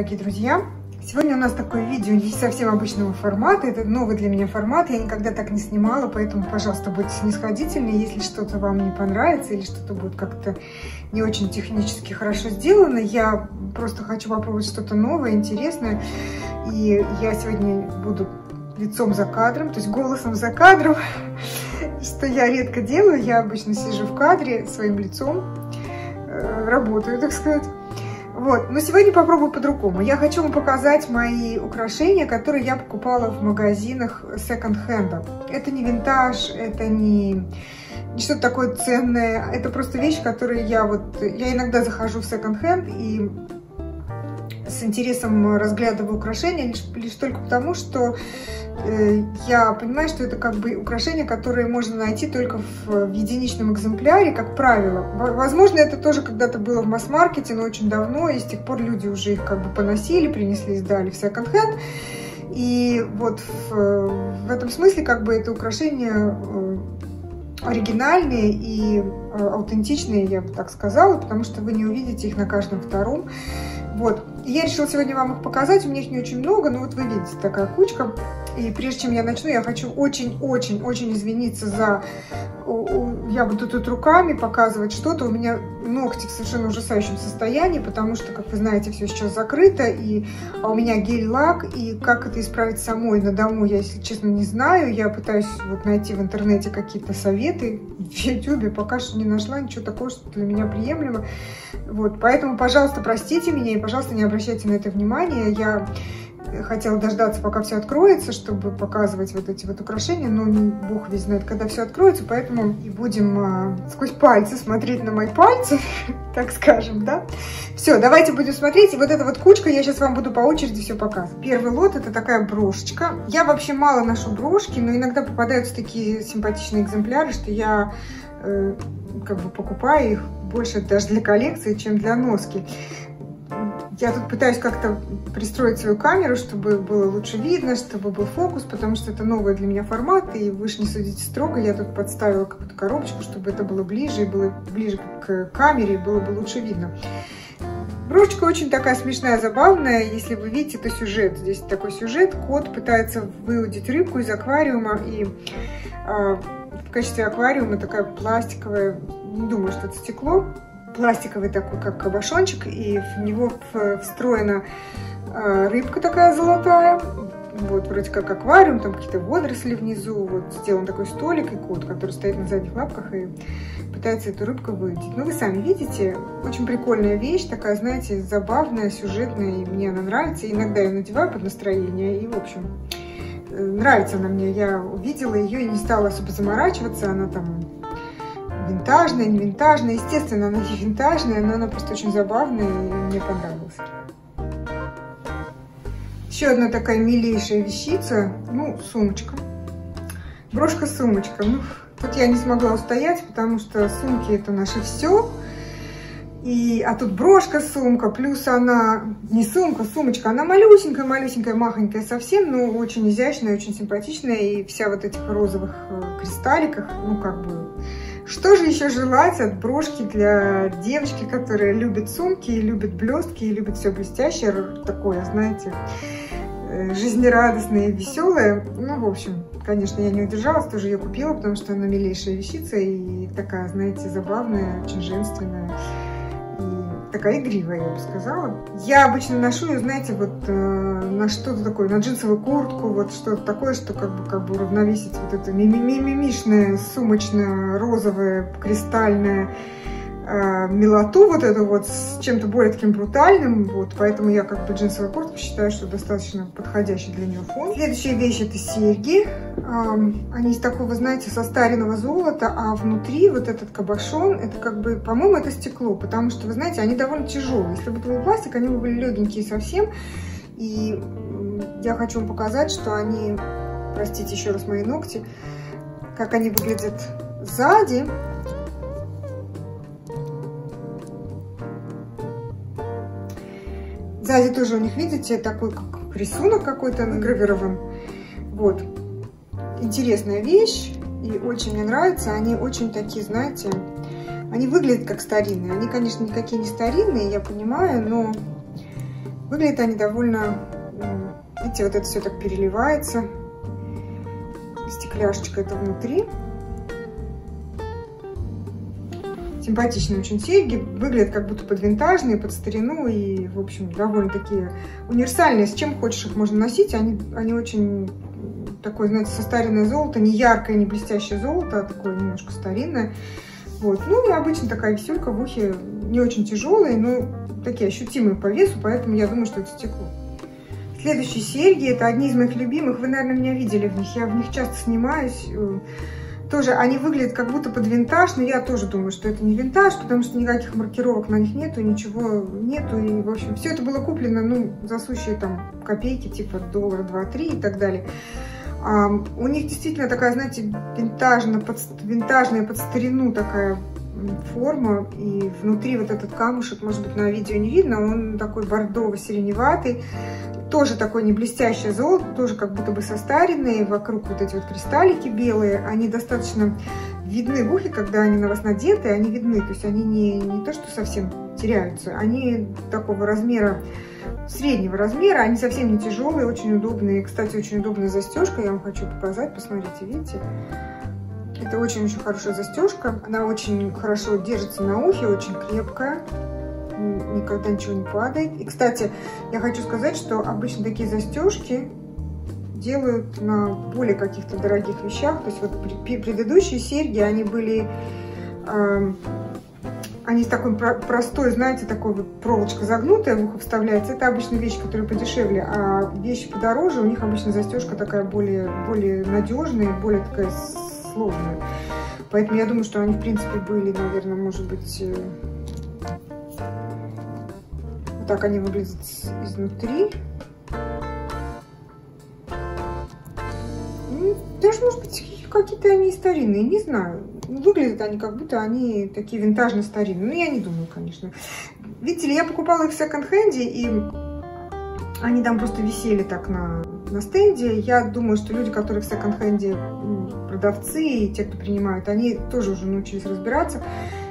дорогие друзья! Сегодня у нас такое видео не совсем обычного формата, это новый для меня формат, я никогда так не снимала, поэтому, пожалуйста, будьте снисходительны, если что-то вам не понравится или что-то будет как-то не очень технически хорошо сделано, я просто хочу попробовать что-то новое, интересное, и я сегодня буду лицом за кадром, то есть голосом за кадром, что я редко делаю, я обычно сижу в кадре своим лицом, э, работаю, так сказать. Вот, но сегодня попробую по-другому. Я хочу вам показать мои украшения, которые я покупала в магазинах секонд-хенда. Это не винтаж, это не, не что-то такое ценное. Это просто вещи, которые я вот... Я иногда захожу в секонд-хенд и с интересом разглядываю украшения лишь, лишь только потому, что Э, я понимаю, что это как бы украшения, которые можно найти только в, в единичном экземпляре, как правило. Возможно, это тоже когда-то было в масс-маркете, но очень давно, и с тех пор люди уже их как бы поносили, принесли, сдали в секонд-хенд. И вот в, в этом смысле как бы это украшения э, оригинальные и э, аутентичные, я бы так сказала, потому что вы не увидите их на каждом втором. Вот. Я решила сегодня вам их показать, у меня их не очень много, но вот вы видите такая кучка. И прежде чем я начну, я хочу очень-очень-очень извиниться за... Я буду тут руками показывать что-то. У меня ногти в совершенно ужасающем состоянии, потому что, как вы знаете, все сейчас закрыто. И а у меня гель-лак. И как это исправить самой на дому, я, если честно, не знаю. Я пытаюсь вот найти в интернете какие-то советы. В YouTube пока что не нашла ничего такого, что для меня приемлемо. Вот, поэтому, пожалуйста, простите меня и, пожалуйста, не обращайте на это внимания. Я хотела дождаться, пока все откроется, чтобы показывать вот эти вот украшения, но бог весь знает, когда все откроется, поэтому и будем а, сквозь пальцы смотреть на мои пальцы, так скажем, да. Все, давайте будем смотреть, и вот эта вот кучка, я сейчас вам буду по очереди все показывать. Первый лот, это такая брошечка. Я вообще мало ношу брошки, но иногда попадаются такие симпатичные экземпляры, что я э, как бы покупаю их больше даже для коллекции, чем для носки. Я тут пытаюсь как-то пристроить свою камеру, чтобы было лучше видно, чтобы был фокус, потому что это новый для меня формат, и вы же не судите строго. Я тут подставила какую-то коробочку, чтобы это было ближе, и было ближе к камере, и было бы лучше видно. Брошечка очень такая смешная, забавная. Если вы видите, это сюжет. Здесь такой сюжет. Кот пытается выудить рыбку из аквариума. И э, в качестве аквариума такая пластиковая, не думаю, что это стекло, пластиковый такой, как кабошончик, и в него встроена а, рыбка такая золотая, вот, вроде как аквариум, там какие-то водоросли внизу, вот, сделан такой столик и кот, который стоит на задних лапках и пытается эту рыбку выйти. Ну, вы сами видите, очень прикольная вещь, такая, знаете, забавная, сюжетная, и мне она нравится, иногда я надеваю под настроение, и, в общем, э, нравится она мне, я увидела ее и не стала особо заморачиваться, она там винтажная, не винтажная. Естественно, она не винтажная, но она просто очень забавная и мне понравилась. Еще одна такая милейшая вещица, ну, сумочка. Брошка-сумочка. Ну, тут я не смогла устоять, потому что сумки это наше все. И, а тут брошка-сумка, плюс она не сумка, сумочка, она малюсенькая, малюсенькая, махонькая совсем, но очень изящная, очень симпатичная. И вся вот этих розовых э, кристалликах, ну, как бы что же еще желать от брошки для девочки, которая любит сумки, и любит блестки, и любит все блестящее, такое, знаете, э, жизнерадостное и веселое. Ну, в общем, конечно, я не удержалась, тоже ее купила, потому что она милейшая вещица и такая, знаете, забавная, очень женственная такая игривая, я бы сказала. Я обычно ношу ее, знаете, вот э, на что-то такое, на джинсовую куртку, вот что-то такое, что как бы, как бы уравновесить вот это мимимишное, сумочное, розовое, кристальное, э, милоту вот эту вот с чем-то более таким брутальным, вот, поэтому я как бы джинсовую куртку считаю, что достаточно подходящий для нее фон. Следующая вещь это серьги, э, они из такого, знаете, состаренного золота, а внутри вот этот кабошон, это как бы, по-моему, это стекло, потому что, вы знаете, они довольно тяжелые, если бы это был пластик, они бы были легенькие совсем, и я хочу вам показать, что они, простите еще раз мои ногти, как они выглядят сзади, Сзади тоже у них, видите, такой как рисунок какой-то гравирован. Вот. Интересная вещь. И очень мне нравится. Они очень такие, знаете, они выглядят как старинные. Они, конечно, никакие не старинные, я понимаю, но Выглядят они довольно... Видите, вот это все так переливается. Стекляшечка это внутри. Симпатичные очень серьги. Выглядят как будто под винтажные, под старину. И, в общем, довольно такие универсальные. С чем хочешь их можно носить. Они, они очень такое, знаете, состаренное золото. Не яркое, не блестящее золото, а такое немножко старинное. Вот. Ну обычно такая висюлька в ухе не очень тяжелые, но такие ощутимые по весу, поэтому я думаю, что это стекло. Следующие серьги, это одни из моих любимых, вы, наверное, меня видели в них, я в них часто снимаюсь. Тоже они выглядят как будто под винтаж, но я тоже думаю, что это не винтаж, потому что никаких маркировок на них нету, ничего нету. И, в общем, все это было куплено, ну, за сущие там копейки, типа доллара, два-три и так далее. А, у них действительно такая, знаете, винтажная под, винтажная под старину такая форма, и внутри вот этот камушек, может быть, на видео не видно, он такой бордово-сиреневатый, тоже такой не блестящее золото, тоже как будто бы состаренные, вокруг вот эти вот кристаллики белые, они достаточно видны в ухе, когда они на вас надеты, они видны, то есть они не, не то, что совсем теряются, они такого размера, среднего размера, они совсем не тяжелые, очень удобные, кстати, очень удобная застежка, я вам хочу показать, посмотрите, видите, это очень-очень хорошая застежка. Она очень хорошо держится на ухе, очень крепкая. Никогда ничего не падает. И, кстати, я хочу сказать, что обычно такие застежки делают на более каких-то дорогих вещах. То есть вот предыдущие серьги, они были... Э, они с такой простой, знаете, такой вот проволочка загнутая в ухо вставляется. Это обычно вещи, которые подешевле, а вещи подороже, у них обычно застежка такая более, более надежная, более такая сложные. Поэтому я думаю, что они, в принципе, были, наверное, может быть... Вот так они выглядят изнутри. Ну, даже, может быть, какие-то они старинные, не знаю. Выглядят они, как будто они такие винтажно-старинные. Но я не думаю, конечно. Видите ли, я покупала их в секонд-хенде, и они там просто висели так на, на стенде. Я думаю, что люди, которые в секонд-хенде продавцы и те, кто принимают, они тоже уже научились разбираться.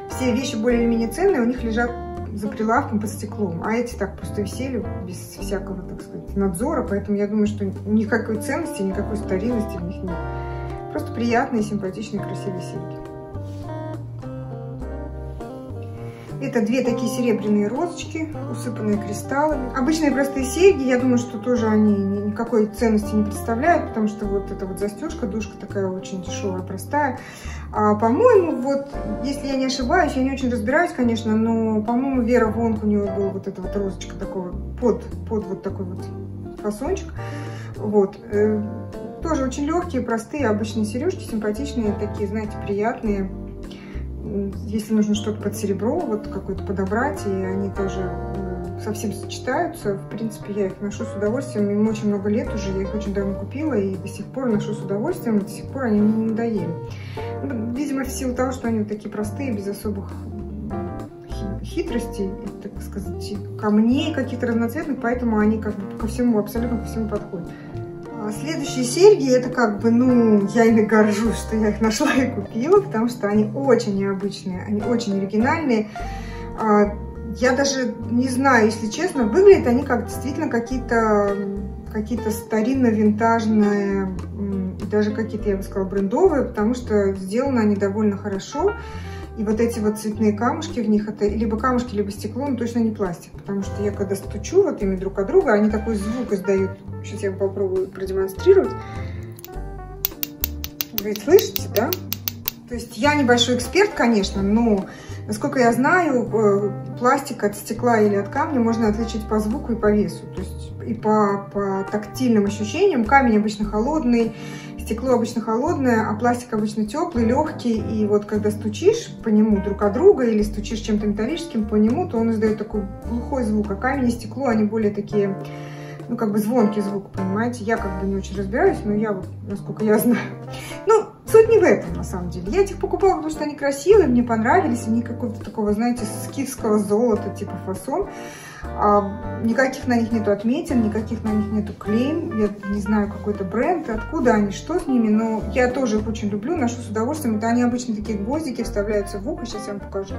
Все вещи более или менее ценные у них лежат за прилавком под стеклом, а эти так просто висели без всякого, так сказать, надзора, поэтому я думаю, что никакой ценности, никакой старинности в них нет. Просто приятные, симпатичные, красивые серьги. Это две такие серебряные розочки, усыпанные кристаллами. Обычные простые серьги, я думаю, что тоже они никакой ценности не представляют, потому что вот эта вот застежка, душка такая очень дешевая, простая. А, по-моему, вот, если я не ошибаюсь, я не очень разбираюсь, конечно, но, по-моему, Вера Вонг, у нее была вот эта вот розочка такого, под, под вот такой вот фасончик. Вот. Э, тоже очень легкие, простые, обычные сережки, симпатичные, такие, знаете, приятные если нужно что-то под серебро, вот какое-то подобрать, и они тоже совсем сочетаются. В принципе, я их ношу с удовольствием. Им очень много лет уже, я их очень давно купила, и до сих пор ношу с удовольствием, до сих пор они мне не надоели. Ну, видимо, в силу того, что они вот такие простые, без особых хитростей, так сказать, камней каких-то разноцветных, поэтому они как бы ко всему, абсолютно ко всему подходят. Следующие серьги, это как бы, ну, я ими горжусь, что я их нашла и купила, потому что они очень необычные, они очень оригинальные. А, я даже не знаю, если честно, выглядят они как действительно какие-то какие-то старинно-винтажные, даже какие-то, я бы сказала, брендовые, потому что сделаны они довольно хорошо. И вот эти вот цветные камушки в них, это либо камушки, либо стекло, но точно не пластик. Потому что я когда стучу вот ими друг от друга, они такой звук издают. Сейчас я попробую продемонстрировать. Вы слышите, да? То есть я небольшой эксперт, конечно, но, насколько я знаю, э, пластик от стекла или от камня можно отличить по звуку и по весу. То есть и по, по тактильным ощущениям. Камень обычно холодный, Стекло обычно холодное, а пластик обычно теплый, легкий. И вот когда стучишь по нему друг от друга или стучишь чем-то металлическим по нему, то он издает такой глухой звук. А камень и стекло, они более такие, ну как бы звонкий звук, понимаете. Я как бы не очень разбираюсь, но я насколько я знаю. Ну, суть не в этом, на самом деле. Я этих покупала, потому что они красивые, мне понравились. Они какого-то такого, знаете, скифского золота, типа фасон. А, никаких на них нету отметин, никаких на них нету клейм. Я не знаю, какой-то бренд, откуда они, что с ними, но я тоже их очень люблю, ношу с удовольствием. Это они обычно такие гвоздики вставляются в ухо. Сейчас я вам покажу.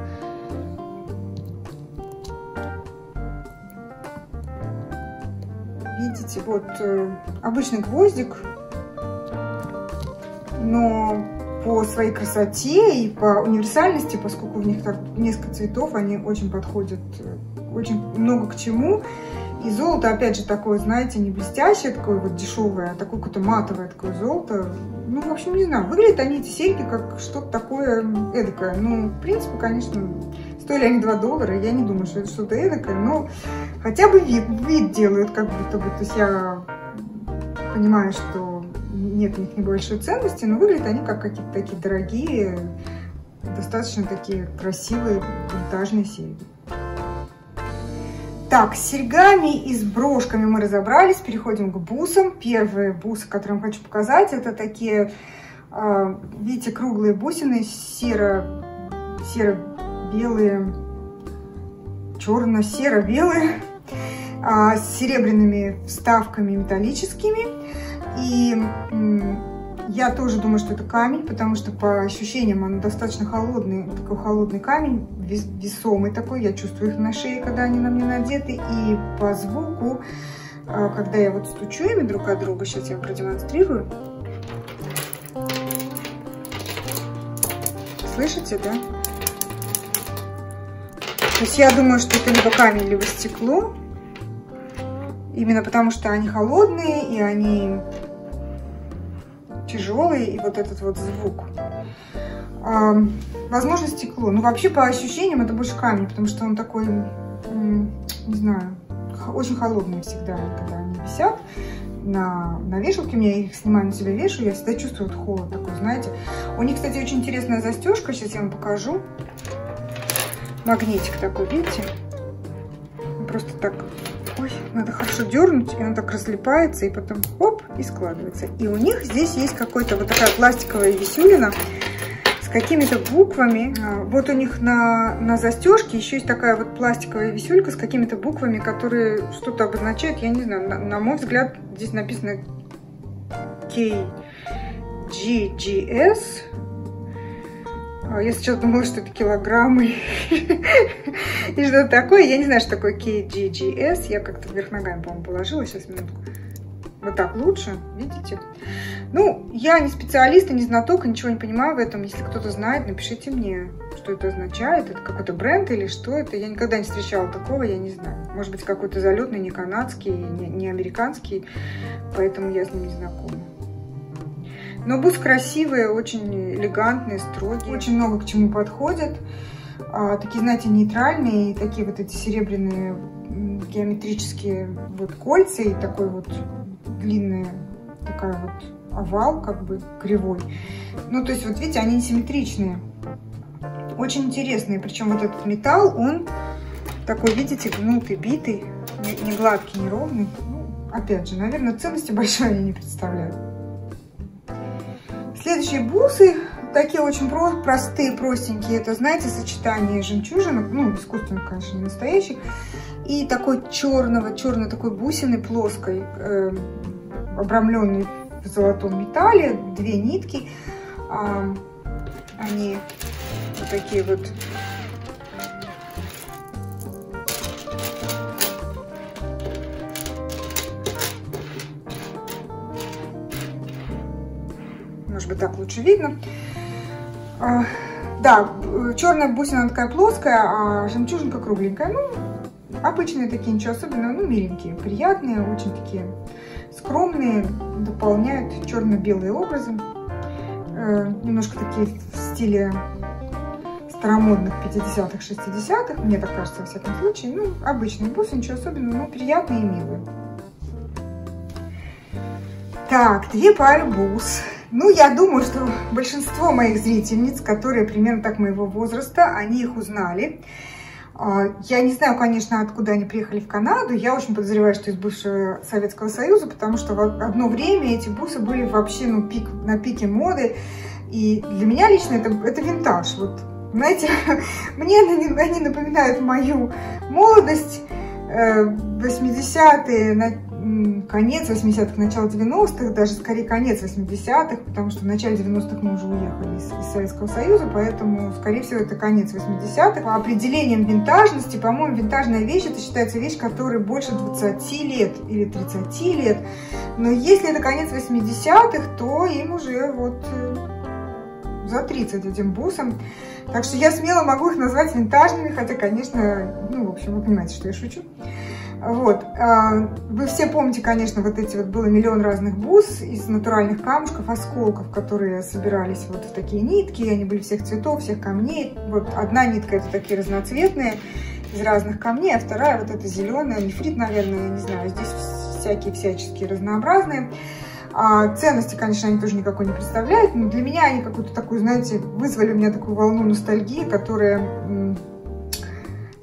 Видите, вот э, обычный гвоздик, но по своей красоте и по универсальности, поскольку в них так несколько цветов, они очень подходят, э, очень много к чему. И золото, опять же, такое, знаете, не блестящее, такое вот дешевое, а такое какое-то матовое такое золото. Ну, в общем, не знаю, выглядят они, эти серьги, как что-то такое эдакое. Ну, в принципе, конечно, стоили они 2 доллара, я не думаю, что это что-то эдакое, но хотя бы вид, вид делают как будто бы. То есть я понимаю, что нет у них небольшой ценности, но выглядят они как какие-то такие дорогие, достаточно такие красивые винтажные серьги. Так, с серьгами и с брошками мы разобрались. Переходим к бусам. Первые бусы, которые я хочу показать, это такие, а, видите, круглые бусины, серо, серо-белые, черно-серо-белые, а, с серебряными вставками металлическими. И я тоже думаю, что это камень, потому что по ощущениям он достаточно холодный, такой холодный камень, весомый такой. Я чувствую их на шее, когда они на мне надеты. И по звуку, а, когда я вот стучу ими друг от друга, сейчас я продемонстрирую. Слышите, да? То есть я думаю, что это либо камень, либо стекло. Именно потому, что они холодные, и они тяжелый и вот этот вот звук. А, возможно, стекло. Ну, вообще, по ощущениям, это больше камень, потому что он такой, не знаю, очень холодный всегда, когда они висят на, на вешалке. Меня их снимаю на себя вешаю, я всегда чувствую вот холод такой, знаете. У них, кстати, очень интересная застежка, сейчас я вам покажу. Магнитик такой, видите? Просто так Ой, надо хорошо дернуть, и он так разлипается, и потом хоп, и складывается. И у них здесь есть какой-то вот такая пластиковая висюлина с какими-то буквами. А, вот у них на, на застежке еще есть такая вот пластиковая висюлька с какими-то буквами, которые что-то обозначают. Я не знаю, на, на мой взгляд, здесь написано KGGS. А, я сначала думала, что это килограммы и что-то такое. Я не знаю, что такое KGGS. Я как-то вверх ногами, по-моему, положила. Сейчас, минутку. Вот так лучше, видите? Ну, я не специалист, не знаток, ничего не понимаю в этом. Если кто-то знает, напишите мне, что это означает. Это какой-то бренд или что это. Я никогда не встречала такого, я не знаю. Может быть, какой-то залетный, не канадский, не, не американский, поэтому я с ним не знакома. Но бус красивые, очень элегантные, строгие. Очень много к чему подходят. А, такие, знаете, нейтральные, такие вот эти серебряные геометрические вот кольца и такой вот длинная такая вот овал, как бы кривой. Ну, то есть, вот видите, они симметричные. Очень интересные. Причем вот этот металл, он такой, видите, гнутый, битый, не гладкий, не ровный. Ну, опять же, наверное, ценности большой они не представляют. Следующие бусы, такие очень простые, простенькие. Это, знаете, сочетание жемчужинок, ну, искусственных, конечно, не настоящих. И такой черного, черной такой бусины плоской, э, обрамленной в золотом металле, две нитки. Э, они вот такие вот так лучше видно. А, да, черная бусина такая плоская, а жемчужинка кругленькая. Ну, обычные такие, ничего особенного, ну, миленькие, приятные, очень такие скромные, дополняют черно-белые образы. Э, немножко такие в стиле старомодных 50-х, 60-х, мне так кажется, во всяком случае. Ну, обычные бусы, ничего особенного, но приятные и милые. Так, две пары бус. Ну, я думаю, что большинство моих зрительниц, которые примерно так моего возраста, они их узнали. А, я не знаю, конечно, откуда они приехали в Канаду. Я очень подозреваю, что из бывшего Советского Союза, потому что в одно время эти бусы были вообще ну, пик, на пике моды. И для меня лично это, это винтаж. Вот, знаете, мне они, они напоминают мою молодость, 80-е, э, конец 80-х, начало 90-х, даже скорее конец 80-х, потому что в начале 90-х мы уже уехали из, из Советского Союза, поэтому, скорее всего, это конец 80-х. По определениям винтажности, по-моему, винтажная вещь, это считается вещь, которой больше 20 лет или 30 лет. Но если это конец 80-х, то им уже вот э, за 30 этим бусам. Так что я смело могу их назвать винтажными, хотя, конечно, ну, в общем, вы понимаете, что я шучу. Вот. А, вы все помните, конечно, вот эти вот было миллион разных бус из натуральных камушков, осколков, которые собирались вот в такие нитки. Они были всех цветов, всех камней. Вот одна нитка это такие разноцветные из разных камней, а вторая вот эта зеленая, нефрит, наверное, я не знаю. Здесь всякие всяческие разнообразные. А ценности, конечно, они тоже никакой не представляют, но для меня они какую-то такую, знаете, вызвали у меня такую волну ностальгии, которая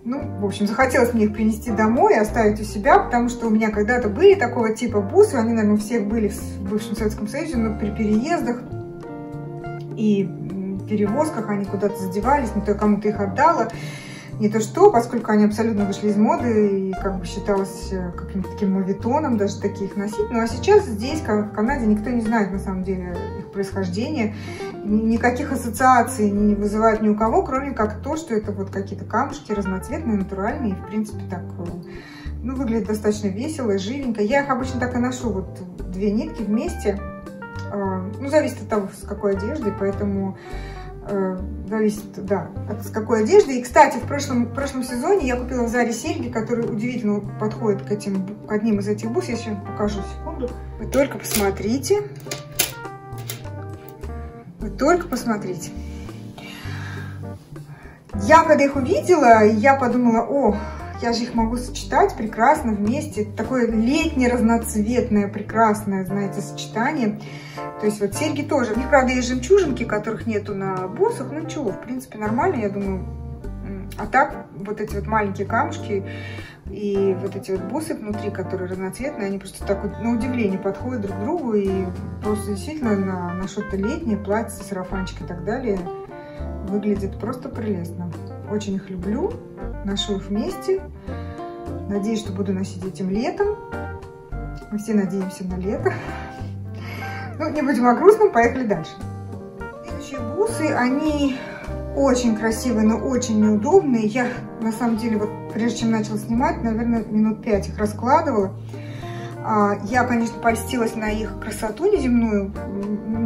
ну, в общем, захотелось мне их принести домой и оставить у себя, потому что у меня когда-то были такого типа бусы, они, наверное, у всех были в бывшем Советском Союзе, но при переездах и перевозках они куда-то задевались, не то кому-то их отдала, не то что, поскольку они абсолютно вышли из моды и как бы считалось э, каким-то таким мовитоном даже таких носить. Ну а сейчас здесь, в Канаде, никто не знает на самом деле их происхождение никаких ассоциаций не вызывает ни у кого, кроме как то, что это вот какие-то камушки разноцветные, натуральные, и в принципе так, э, ну, выглядит достаточно весело и живенько. Я их обычно так и ношу, вот две нитки вместе, э, ну, зависит от того, с какой одеждой, поэтому э, зависит, да, от с какой одежды. И, кстати, в прошлом, в прошлом сезоне я купила в Заре серьги, которые удивительно подходят к, этим, к одним из этих бус. Я сейчас покажу, секунду. Вы только посмотрите. Вы только посмотрите. Я когда их увидела, я подумала, о, я же их могу сочетать прекрасно вместе. Такое летнее разноцветное, прекрасное, знаете, сочетание. То есть вот серьги тоже. У них, правда, есть жемчужинки, которых нету на бусах. Ну ничего, в принципе, нормально, я думаю. А так, вот эти вот маленькие камушки и вот эти вот бусы внутри, которые разноцветные, они просто так вот на удивление подходят друг к другу. И просто действительно на, на что-то летнее, платье, сарафанчик и так далее выглядит просто прелестно. Очень их люблю, ношу их вместе. Надеюсь, что буду носить этим летом. Мы все надеемся на лето. Ну, не будем о грустном, поехали дальше. Следующие бусы, они очень красивые, но очень неудобные. Я, на самом деле, вот прежде чем начала снимать, наверное, минут пять их раскладывала. А, я, конечно, польстилась на их красоту неземную.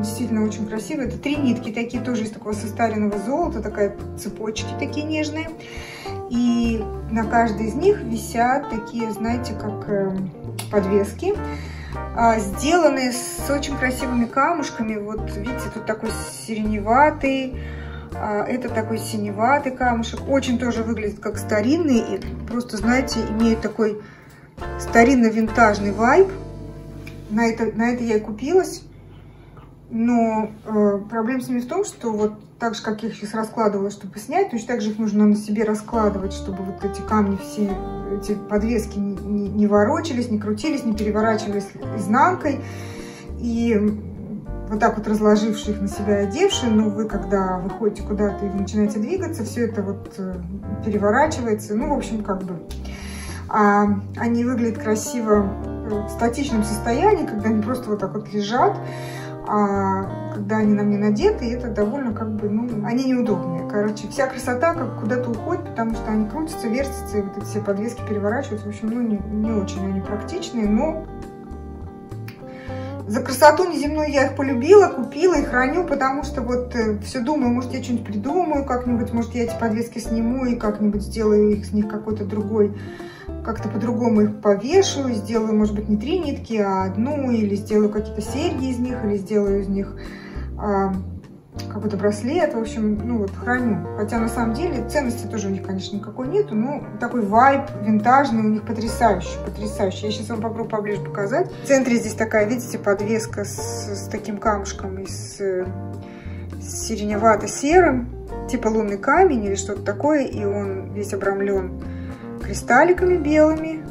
Действительно очень красивые. Это три нитки такие, тоже из такого состаренного золота. Такая цепочки такие нежные. И на каждой из них висят такие, знаете, как э, подвески. А, сделанные с очень красивыми камушками. Вот видите, тут такой сиреневатый, это такой синеватый камушек. Очень тоже выглядит как старинный. И просто, знаете, имеет такой старинно-винтажный вайб. На это, на это я и купилась. Но э, проблема с ними в том, что вот так же, как я их сейчас раскладывала, чтобы снять, точно так же их нужно на себе раскладывать, чтобы вот эти камни все, эти подвески не, не, не ворочались, не крутились, не переворачивались изнанкой. И вот так вот разложившие их на себя и одевшие, но вы, когда выходите куда-то и начинаете двигаться, все это вот э, переворачивается, ну, в общем, как бы а, они выглядят красиво в статичном состоянии, когда они просто вот так вот лежат, а когда они на мне надеты, это довольно как бы, ну, они неудобные. Короче, вся красота как куда-то уходит, потому что они крутятся, вертятся, и вот эти все подвески переворачиваются. В общем, ну, не, не очень они практичные, но за красоту неземную я их полюбила, купила и храню, потому что вот э, все думаю, может я что-нибудь придумаю как-нибудь, может я эти подвески сниму и как-нибудь сделаю их с них какой-то другой, как-то по-другому их повешу, сделаю, может быть, не три нитки, а одну, или сделаю какие-то серьги из них, или сделаю из них а, какой-то браслет, в общем, ну вот, храню. Хотя на самом деле ценности тоже у них, конечно, никакой нету, но такой вайб винтажный у них потрясающий, потрясающий. Я сейчас вам попробую поближе показать. В центре здесь такая, видите, подвеска с, с таким камушком из с сиреневато-серым, типа лунный камень или что-то такое, и он весь обрамлен кристалликами белыми.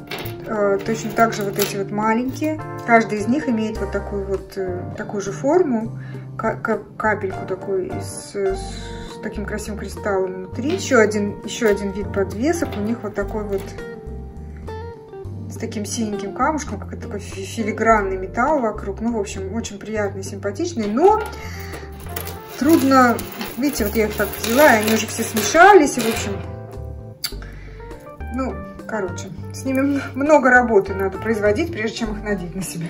Э, точно так же вот эти вот маленькие. Каждый из них имеет вот такую вот э, такую же форму капельку такую с, с таким красивым кристаллом внутри. Еще один, еще один вид подвесок. У них вот такой вот с таким синеньким камушком, как такой филигранный металл вокруг. Ну, в общем, очень приятный, симпатичный, но трудно... Видите, вот я их так взяла, и они уже все смешались, и, в общем, ну, короче, с ними много работы надо производить, прежде чем их надеть на себя.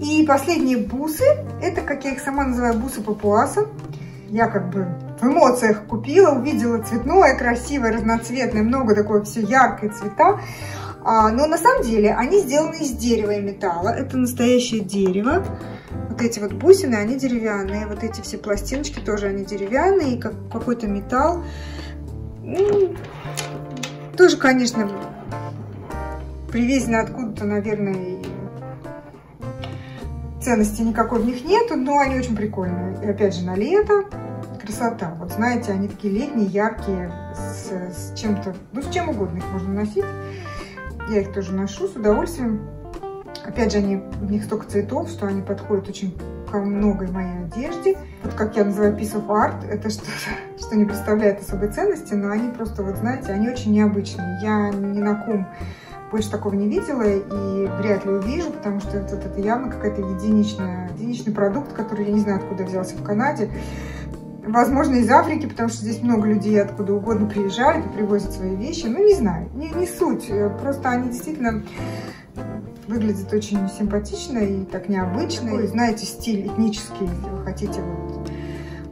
И последние бусы, это, как я их сама называю, бусы папуаса. Я как бы в эмоциях купила, увидела цветное, красивое, разноцветное, много такое все яркое цвета. А, но на самом деле они сделаны из дерева и металла. Это настоящее дерево. Вот эти вот бусины, они деревянные. Вот эти все пластиночки тоже они деревянные, как какой-то металл. Тоже, конечно, привезено откуда-то, наверное, ценности никакой в них нету, но они очень прикольные. И опять же, на лето красота. Вот знаете, они такие летние, яркие, с, с чем-то, ну, с чем угодно их можно носить. Я их тоже ношу с удовольствием. Опять же, они, в них столько цветов, что они подходят очень ко многой моей одежде. Вот как я называю piece of art, это что-то, что не представляет особой ценности, но они просто, вот знаете, они очень необычные. Я ни на ком больше такого не видела и вряд ли увижу, потому что это, это явно какая-то единичная, единичный продукт, который я не знаю, откуда взялся в Канаде. Возможно, из Африки, потому что здесь много людей откуда угодно приезжают и привозят свои вещи. Ну, не знаю, не, не суть. Просто они действительно выглядят очень симпатично и так необычно. Такой, знаете, стиль этнический, если вы хотите вот,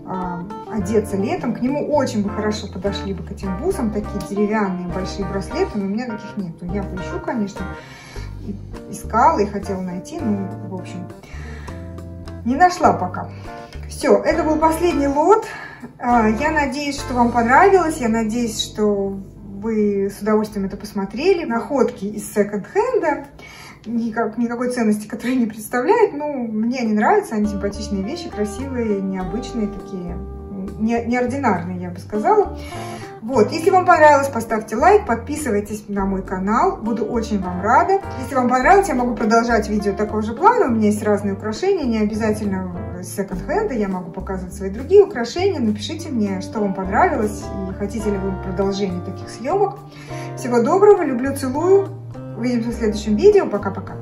а, одеться летом. К нему очень бы хорошо подошли бы к этим бусам, такие деревянные большие браслеты, но у меня таких нет. Я поищу, конечно, и искала и хотела найти, ну, в общем, не нашла пока. Все, это был последний лот. А, я надеюсь, что вам понравилось. Я надеюсь, что вы с удовольствием это посмотрели. Находки из секонд-хенда. Никак, никакой ценности, которые не представляют. Ну, мне они нравятся, они симпатичные вещи, красивые, необычные такие, не, неординарные, я бы сказала. Вот, если вам понравилось, поставьте лайк, подписывайтесь на мой канал, буду очень вам рада. Если вам понравилось, я могу продолжать видео такого же плана, у меня есть разные украшения, не обязательно секонд-хенда, я могу показывать свои другие украшения. Напишите мне, что вам понравилось и хотите ли вы продолжение таких съемок. Всего доброго, люблю, целую. Увидимся в следующем видео. Пока-пока.